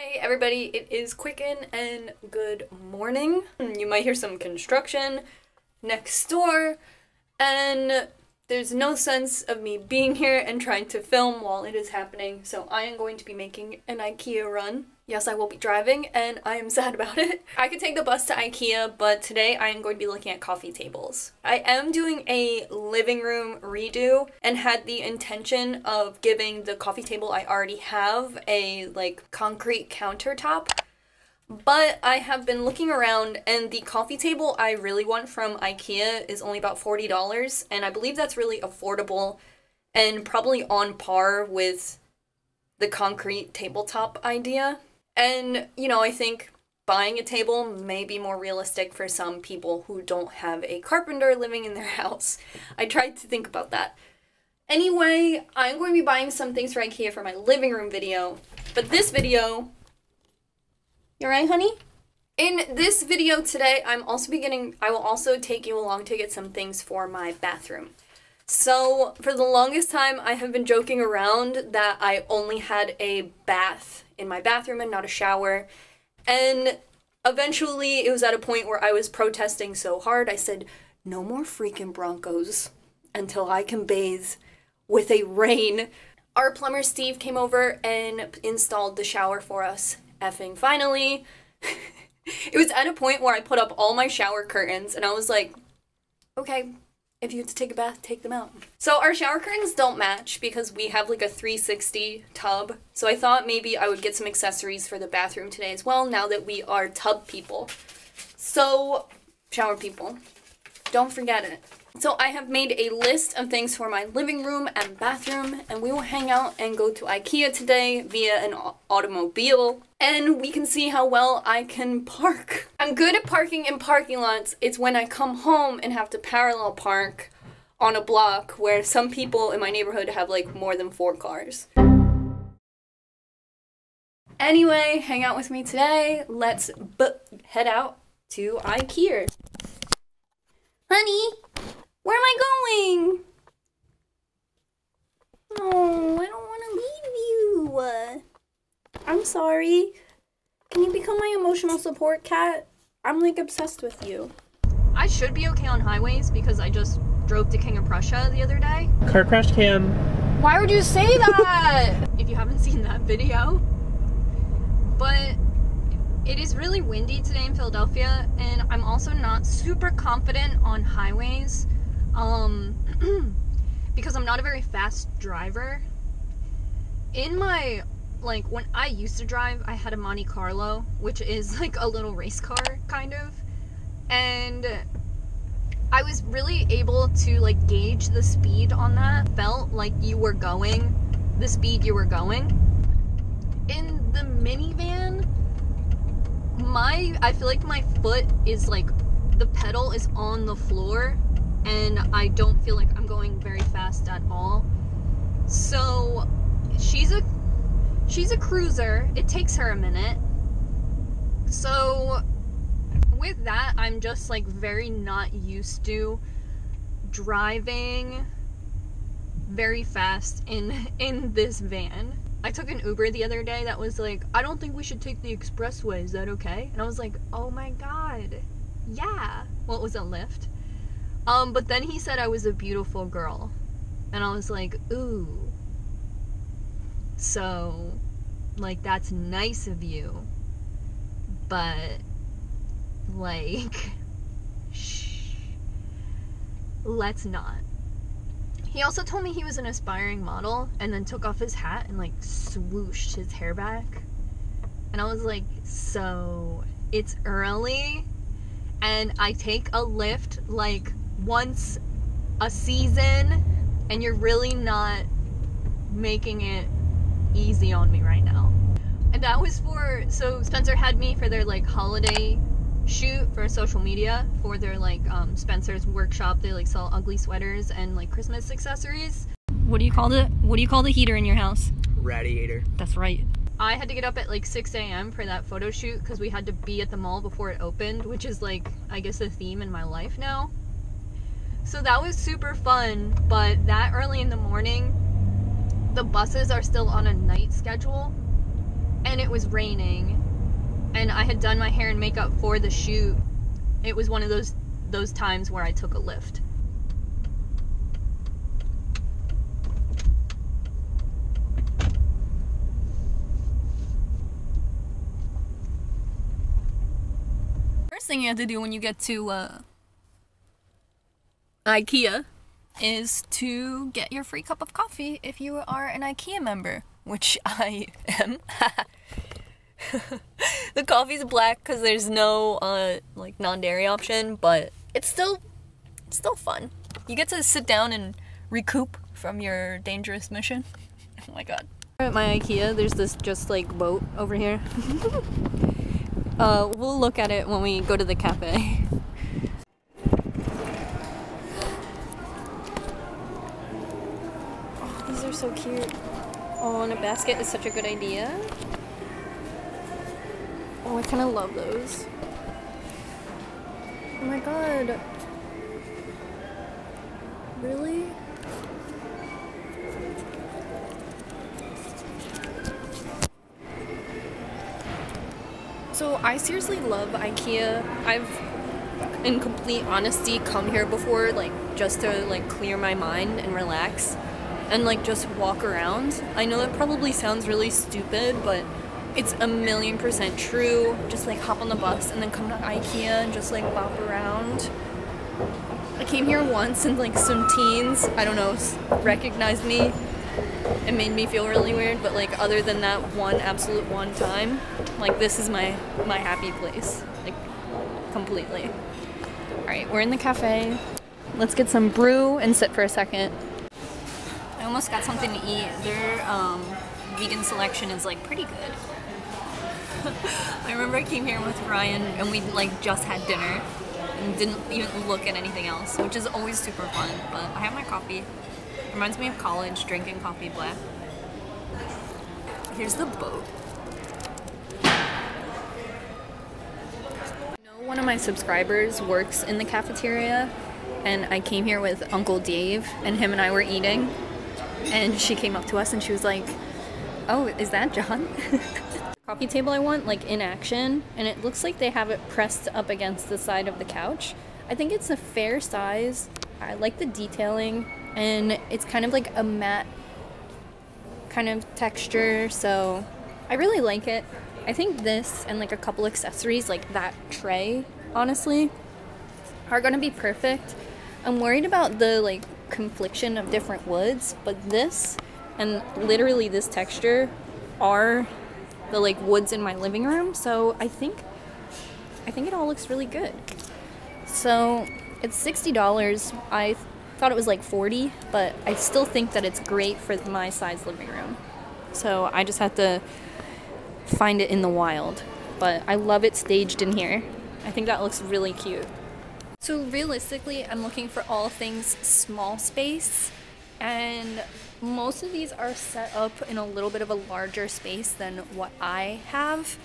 Hey everybody, it is Qcknd and good morning. You might hear some construction next door, and there's no sense of me being here and trying to film while it is happening, so I am going to be making an IKEA run. Yes, I will be driving, and I am sad about it. I could take the bus to IKEA, but today I am going to be looking at coffee tables. I am doing a living room redo and had the intention of giving the coffee table I already have a like concrete countertop. But I have been looking around and the coffee table I really want from IKEA is only about $40 and I believe that's really affordable and probably on par with the concrete tabletop idea. And, you know, I think buying a table may be more realistic for some people who don't have a carpenter living in their house. I tried to think about that. Anyway, I'm going to be buying some things for IKEA for my living room video, but this video you alright, honey? In this video today, I'm also beginning, I will also take you along to get some things for my bathroom. So, for the longest time, I have been joking around that I only had a bath in my bathroom and not a shower. And eventually, it was at a point where I was protesting so hard, I said, no more freaking Broncos until I can bathe with a rain. Our plumber Steve came over and installed the shower for us effing finally. it was at a point where I put up all my shower curtains and I was like, okay, if you have to take a bath, take them out. So our shower curtains don't match because we have like a 360 tub. So I thought maybe I would get some accessories for the bathroom today as well now that we are tub people. So, shower people, don't forget it. So I have made a list of things for my living room and bathroom, and we will hang out and go to IKEA today via an automobile, and we can see how well I can park. I'm good at parking in parking lots. It's when I come home and have to parallel park on a block where some people in my neighborhood have like more than four cars. Anyway, hang out with me today. Let's head out to IKEA. Honey, where am I going? Oh, I don't want to leave you. I'm sorry. Can you become my emotional support cat? I'm like obsessed with you. I should be okay on highways because I just drove to King of Prussia the other day. Car crash cam. Why would you say that? if you haven't seen that video. But it is really windy today in Philadelphia, and I'm also not super confident on highways um, because I'm not a very fast driver. In my like when I used to drive, I had a Monte Carlo, which is like a little race car kind of. And I was really able to like gauge the speed on that. Felt like you were going the speed you were going. In the minivan, my I feel like my foot is like the pedal is on the floor and I don't feel like I'm going very fast at all. So she's a she's a cruiser. It takes her a minute. So with that, I'm just like very not used to driving very fast in in this van. I took an Uber the other day that was like, I don't think we should take the expressway. Is that okay? And I was like, oh my god. Yeah. Well, was a Lyft. Um, but then he said I was a beautiful girl. And I was like, ooh. So, like, that's nice of you. But, like, shh. Let's not. He also told me he was an aspiring model and then took off his hat and, like, swooshed his hair back. And I was like, so it's early and I take a Lyft like, once a season and you're really not making it easy on me right now. And that was for so Spencer had me for their like holiday shoot for social media for their like um, Spencer's workshop. They like sell ugly sweaters and like Christmas accessories. What do you call the What do you call the heater in your house? Radiator. That's right. I had to get up at like 6 a.m. for that photo shoot because we had to be at the mall before it opened, which is like, I guess, a theme in my life now. So that was super fun, but that early in the morning, the buses are still on a night schedule. and it was raining and I had done my hair and makeup for the shoot. It was one of those those times where I took a Lyft. First thing you have to do when you get to uh, IKEA is to get your free cup of coffee if you are an IKEA member, which I am. the coffee's black because there's no uh, like non-dairy option, but it's still it's still fun. You get to sit down and recoup from your dangerous mission. Oh my god. At my IKEA, there's this just like boat over here. uh, we'll look at it when we go to the cafe. Are so cute. Oh, and a basket is such a good idea. Oh, I kind of love those. Oh my god. Really? So I seriously love IKEA. I've in complete honesty come here before like just to like clear my mind and relax and like just walk around. I know that probably sounds really stupid, but it's a million percent true. Just like hop on the bus and then come to IKEA and just like bop around. I came here once and like some teens, I don't know, recognized me. It made me feel really weird, but like other than that one absolute one time, like this is my my happy place. Like completely. All right, we're in the cafe. Let's get some brew and sit for a second. Almost got something to eat. Their um, vegan selection is like pretty good. I remember I came here with Ryan and we like just had dinner and didn't even look at anything else, which is always super fun. But I have my coffee. Reminds me of college, drinking coffee black. Here's the boat. know one of my subscribers works in the cafeteria and I came here with Uncle Dave and him and I were eating and she came up to us and she was like, "Oh, is that John?" coffee table I want like in action and it looks like they have it pressed up against the side of the couch. I think it's a fair size. I like the detailing and it's kind of like a matte kind of texture so I really like it. I think this and like a couple accessories like that tray honestly are gonna be perfect. I'm worried about the like confliction of different woods but this and literally this texture are the like woods in my living room. So I think I think it all looks really good. So it's sixty dollars. I thought it was like forty, but I still think that it's great for my size living room. So I just have to find it in the wild. But I love it staged in here. I think that looks really cute. So realistically, I'm looking for all things small space and most of these are set up in a little bit of a larger space than what I have.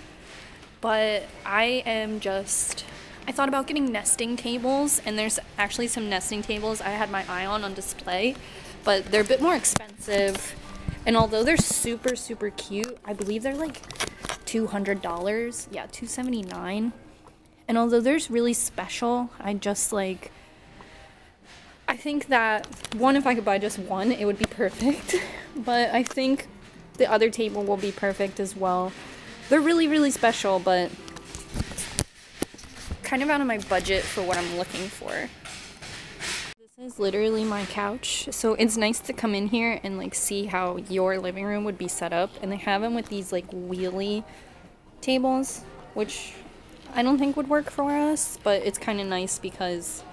But I am just I thought about getting nesting tables and there's actually some nesting tables I had my eye on on display, but they're a bit more expensive. And although they're super super cute, I believe they're like $200. Yeah, 279. And although they're really special, I just like I think that one, if I could buy just one, it would be perfect. but I think the other table will be perfect as well. They're really, really special, but kind of out of my budget for what I'm looking for. This is literally my couch. So it's nice to come in here and like see how your living room would be set up. And they have them with these like wheelie tables, which I don't think would work for us, but it's kind of nice because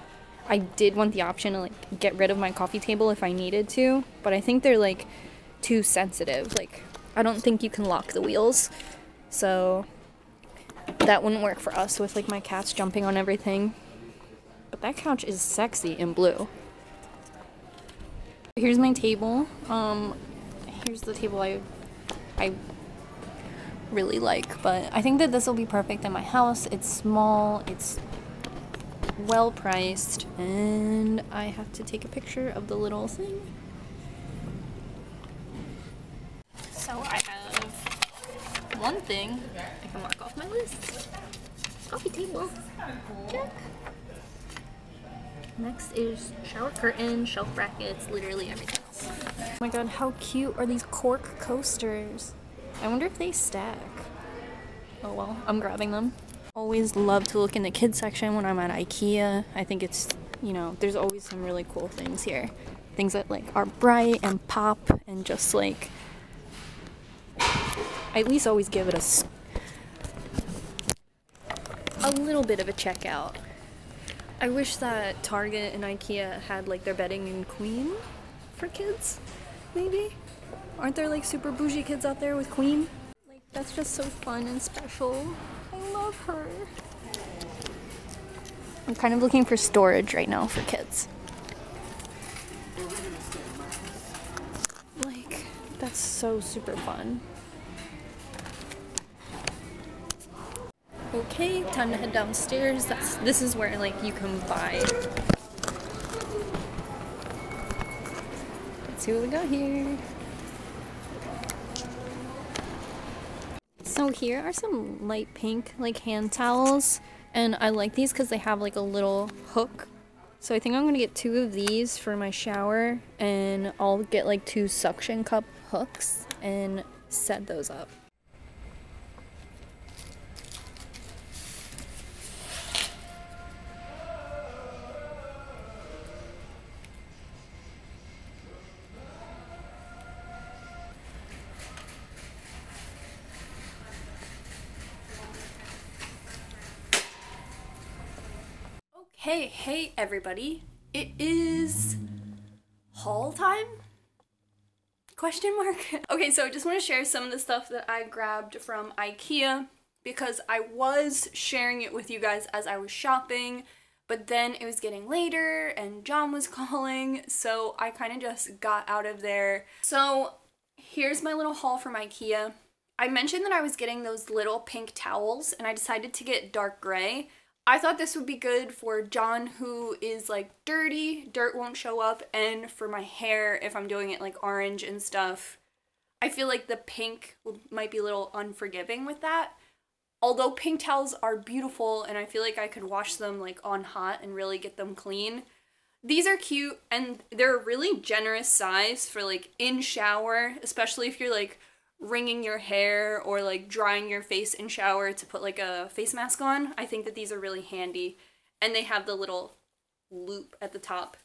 I did want the option to like get rid of my coffee table if I needed to, but I think they're like too sensitive. Like I don't think you can lock the wheels. So that wouldn't work for us with like my cats jumping on everything. But that couch is sexy in blue. Here's my table. Um here's the table I I really like, but I think that this will be perfect in my house. It's small, it's well priced and I have to take a picture of the little thing. So I have one thing I can mark off my list. Coffee table. Check. Next is shower curtain, shelf brackets, literally everything else. Oh my god, how cute are these cork coasters? I wonder if they stack. Oh well, I'm grabbing them. Always love to look in the kids section when I'm at IKEA. I think it's, you know, there's always some really cool things here. Things that like are bright and pop and just like I at least always give it a a little bit of a checkout. I wish that Target and IKEA had like their bedding in Queen for kids, maybe? Aren't there like super bougie kids out there with Queen? Like that's just so fun and special. I love her. I'm kind of looking for storage right now for kids. Like, that's so super fun. Okay, time to head downstairs. That's this is where like you can buy. Let's see what we got here. So here are some light pink like hand towels and I like these because they have like a little hook. So I think I'm gonna get two of these for my shower and I'll get like two suction cup hooks and set those up. Hey, hey everybody. It is haul time? Question mark. okay, so I just want to share some of the stuff that I grabbed from IKEA because I was sharing it with you guys as I was shopping, but then it was getting later and John was calling, so I kind of just got out of there. So here's my little haul from IKEA. I mentioned that I was getting those little pink towels and I decided to get dark gray I thought this would be good for John who is like dirty, dirt won't show up, and for my hair if I'm doing it like orange and stuff. I feel like the pink might be a little unforgiving with that. Although pink towels are beautiful and I feel like I could wash them like on hot and really get them clean. These are cute and they're a really generous size for like in shower, especially if you're like wringing your hair or like drying your face in shower to put like a face mask on. I think that these are really handy and they have the little loop at the top.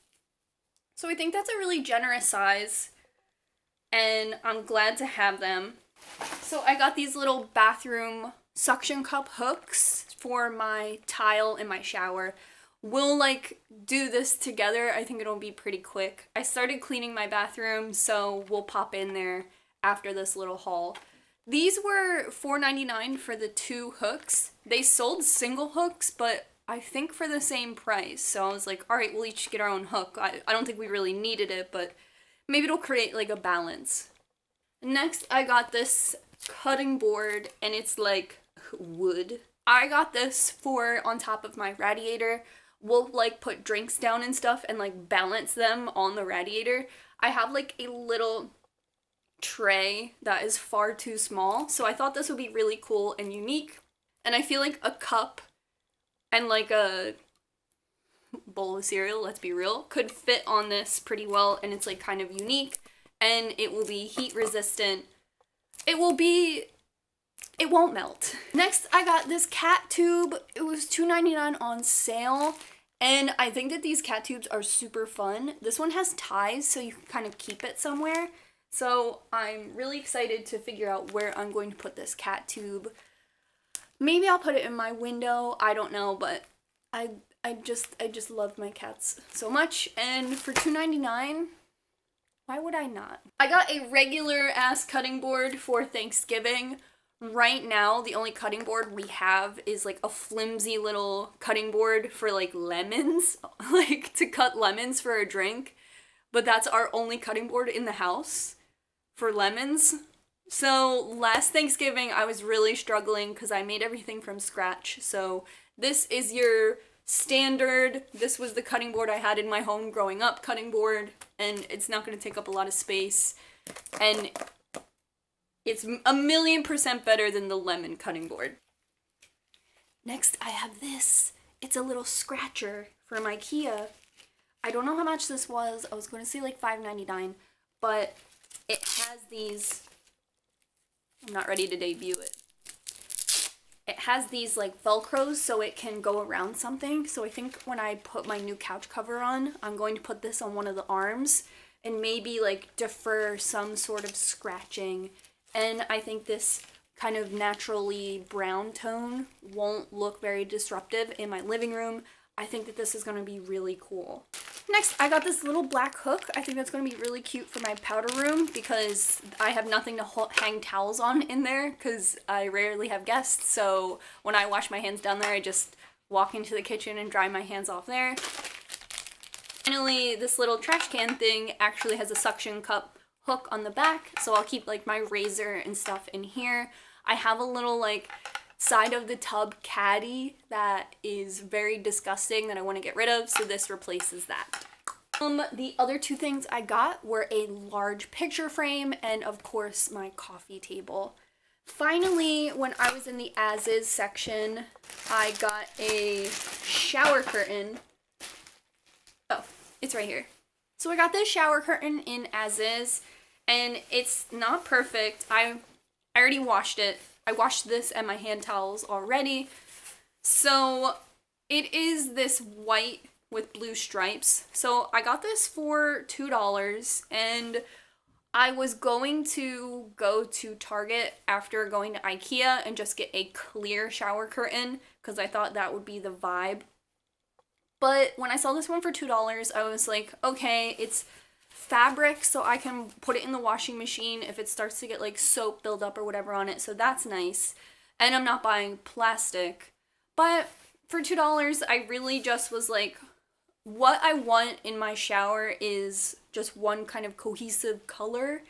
So I think that's a really generous size and I'm glad to have them. So I got these little bathroom suction cup hooks for my tile in my shower. We'll like do this together. I think it'll be pretty quick. I started cleaning my bathroom, so we'll pop in there after this little haul. These were $4.99 for the two hooks. They sold single hooks, but I think for the same price. So I was like, all right, we'll each get our own hook. I, I don't think we really needed it, but maybe it'll create like a balance. Next, I got this cutting board and it's like wood. I got this for on top of my radiator. We'll like put drinks down and stuff and like balance them on the radiator. I have like a little tray that is far too small. So I thought this would be really cool and unique. And I feel like a cup and like a bowl of cereal, let's be real, could fit on this pretty well and it's like kind of unique and it will be heat resistant. It will be it won't melt. Next, I got this cat tube. It was $2.99 on sale. And I think that these cat tubes are super fun. This one has ties, so you can kind of keep it somewhere. So I'm really excited to figure out where I'm going to put this cat tube. Maybe I'll put it in my window, I don't know, but I I just I just love my cats so much and for $2.99 why would I not? I got a regular ass cutting board for Thanksgiving. Right now, the only cutting board we have is like a flimsy little cutting board for like lemons, like to cut lemons for a drink. But that's our only cutting board in the house for lemons. So last Thanksgiving I was really struggling because I made everything from scratch. So this is your standard, this was the cutting board I had in my home growing up cutting board and it's not going to take up a lot of space and It's a million percent better than the lemon cutting board. Next, I have this. It's a little scratcher from Ikea. I don't know how much this was. I was going to say like $5.99, but it has these. I'm not ready to debut it. It has these like velcros so it can go around something. So I think when I put my new couch cover on, I'm going to put this on one of the arms and maybe like defer some sort of scratching. And I think this kind of naturally brown tone won't look very disruptive in my living room. I think that this is going to be really cool. Next, I got this little black hook. I think that's going to be really cute for my powder room because I have nothing to hang towels on in there because I rarely have guests. So when I wash my hands down there, I just walk into the kitchen and dry my hands off there. Finally, this little trash can thing actually has a suction cup hook on the back, so I'll keep like my razor and stuff in here. I have a little like side of the tub caddy that is very disgusting that I want to get rid of, so this replaces that. Um, the other two things I got were a large picture frame and of course my coffee table. Finally, when I was in the as is section, I got a shower curtain. Oh, it's right here. So I got this shower curtain in as is and it's not perfect. I I already washed it I washed this and my hand towels already. So it is this white with blue stripes. So I got this for $2 and I was going to go to Target after going to IKEA and just get a clear shower curtain because I thought that would be the vibe. But when I saw this one for $2, I was like, okay, it's fabric so I can put it in the washing machine if it starts to get like soap buildup or whatever on it. So that's nice. And I'm not buying plastic. But for $2, I really just was like, what I want in my shower is just one kind of cohesive color.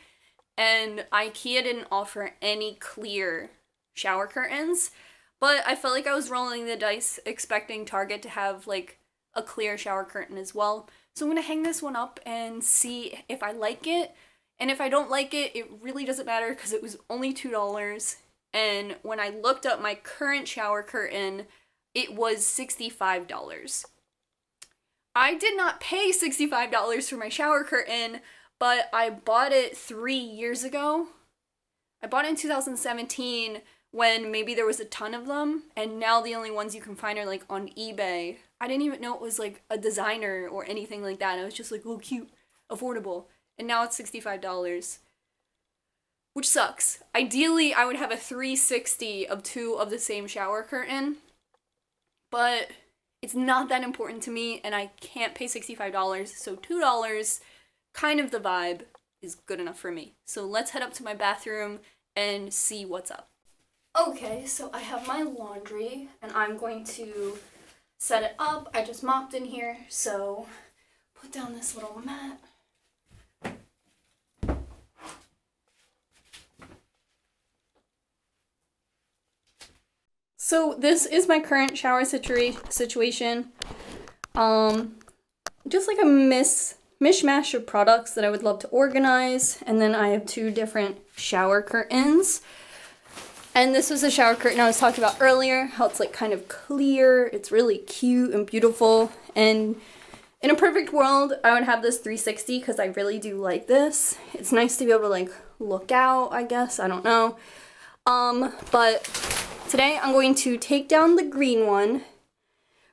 And IKEA didn't offer any clear shower curtains. But I felt like I was rolling the dice expecting Target to have like a clear shower curtain as well. So I'm going to hang this one up and see if I like it. And if I don't like it, it really doesn't matter because it was only $2. And when I looked up my current shower curtain, it was $65. I did not pay $65 for my shower curtain, but I bought it three years ago. I bought it in 2017 when maybe there was a ton of them, and now the only ones you can find are like on eBay I didn't even know it was like a designer or anything like that. It was just like, oh, cute, affordable. And now it's $65. Which sucks. Ideally, I would have a 360 of two of the same shower curtain. But it's not that important to me, and I can't pay $65. So $2, kind of the vibe, is good enough for me. So let's head up to my bathroom and see what's up. Okay, so I have my laundry, and I'm going to set it up. I just mopped in here, so put down this little mat. So this is my current shower situa situation. Um, just like a miss mishmash of products that I would love to organize. And then I have two different shower curtains. And this was the shower curtain I was talking about earlier, how it's like kind of clear. It's really cute and beautiful. And in a perfect world, I would have this 360 because I really do like this. It's nice to be able to like look out, I guess. I don't know. Um, but today I'm going to take down the green one,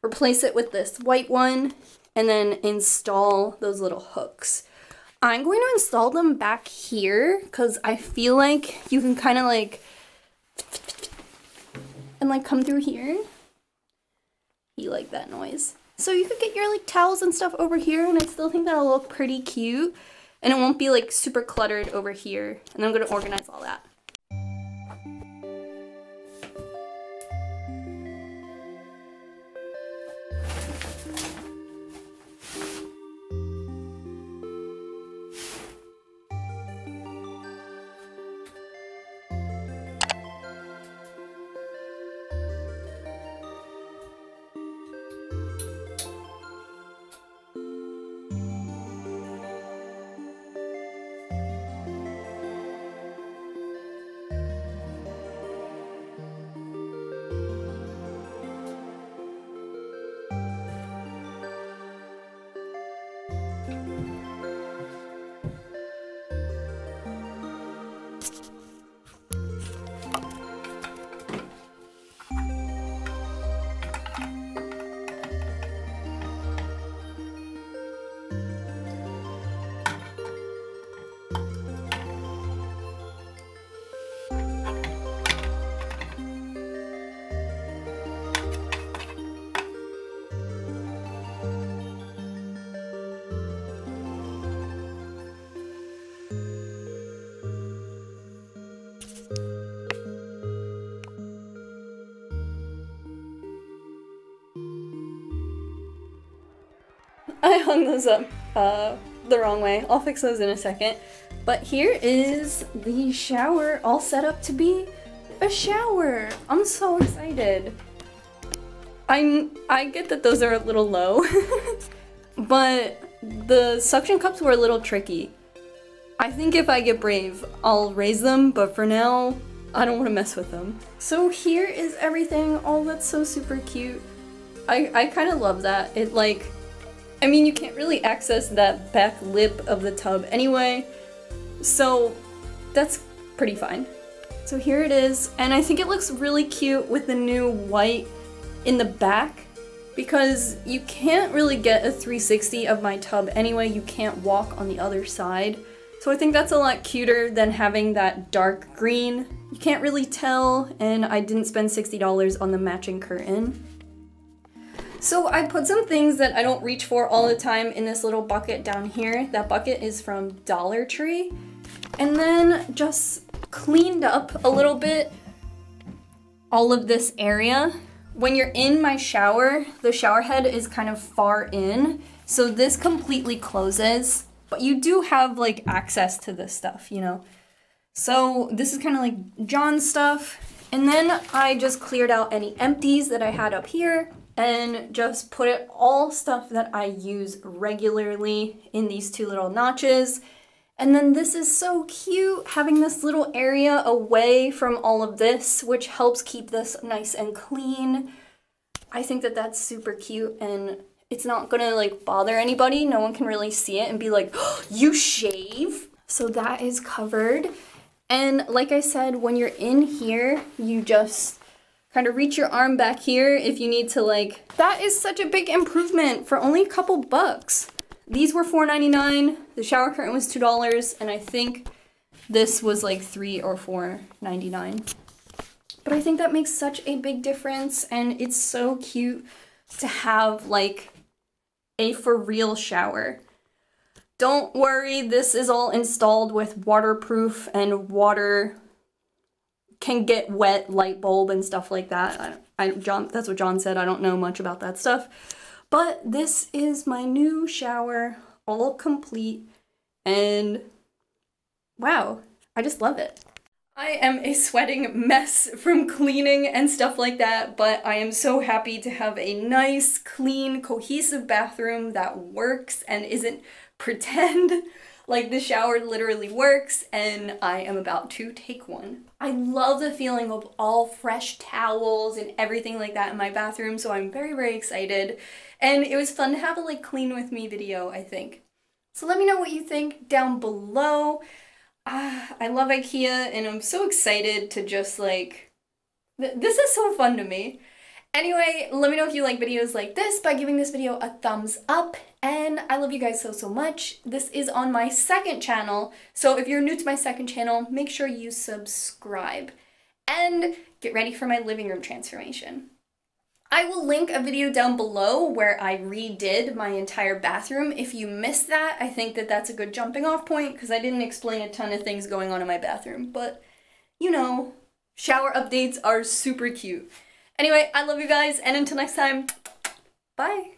replace it with this white one, and then install those little hooks. I'm going to install them back here because I feel like you can kind of like and like come through here. You like that noise. So you could get your like towels and stuff over here and I still think that'll look pretty cute. And it won't be like super cluttered over here. And I'm gonna organize all that. I hung those up uh, the wrong way. I'll fix those in a second. But here is the shower all set up to be a shower. I'm so excited. I'm I get that those are a little low, but the suction cups were a little tricky. I think if I get brave, I'll raise them, but for now, I don't want to mess with them. So here is everything. Oh, that's so super cute. I, I kind of love that. It like, I mean, you can't really access that back lip of the tub anyway, so that's pretty fine. So here it is, and I think it looks really cute with the new white in the back because you can't really get a 360 of my tub anyway, you can't walk on the other side. So I think that's a lot cuter than having that dark green. You can't really tell, and I didn't spend $60 on the matching curtain. So I put some things that I don't reach for all the time in this little bucket down here. That bucket is from Dollar Tree. And then just cleaned up a little bit all of this area when you're in my shower, the shower head is kind of far in, so this completely closes, but you do have like access to this stuff, you know? So this is kind of like John's stuff. And then I just cleared out any empties that I had up here and just put it all stuff that I use regularly in these two little notches. And then this is so cute, having this little area away from all of this, which helps keep this nice and clean. I think that that's super cute and it's not gonna like bother anybody. No one can really see it and be like, oh, you shave? So that is covered. And like I said, when you're in here, you just kind of reach your arm back here if you need to like, that is such a big improvement for only a couple bucks. These were $4.99, the shower curtain was $2, and I think this was like 3 or $4.99. But I think that makes such a big difference, and it's so cute to have like a for real shower. Don't worry, this is all installed with waterproof and water can get wet light bulb and stuff like that. I, I John that's what John said. I don't know much about that stuff. But this is my new shower, all complete, and wow, I just love it. I am a sweating mess from cleaning and stuff like that, but I am so happy to have a nice, clean, cohesive bathroom that works and isn't pretend like the shower literally works and I am about to take one. I love the feeling of all fresh towels and everything like that in my bathroom, so I'm very, very excited. And it was fun to have a like clean with me video, I think. So let me know what you think down below. Uh, I love Ikea and I'm so excited to just like, th this is so fun to me. Anyway, let me know if you like videos like this by giving this video a thumbs up. And I love you guys so, so much. This is on my second channel. So if you're new to my second channel, make sure you subscribe. And get ready for my living room transformation. I will link a video down below where I redid my entire bathroom. If you missed that, I think that that's a good jumping off point because I didn't explain a ton of things going on in my bathroom. But, you know, shower updates are super cute. Anyway, I love you guys, and until next time, bye!